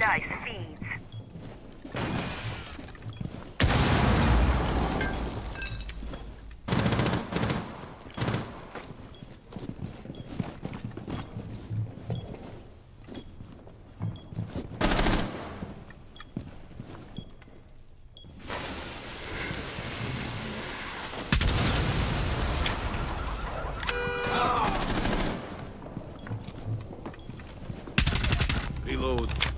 Nice feeds. Reload.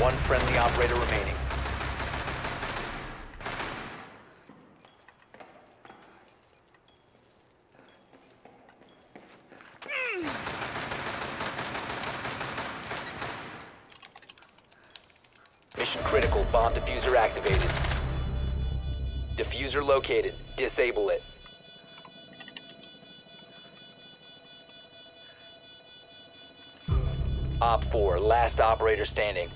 One friendly operator remaining. Mission critical. Bomb defuser activated. Defuser located. Disable it. Op 4, last operator standing.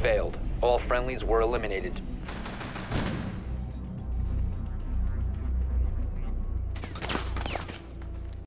Failed. All friendlies were eliminated.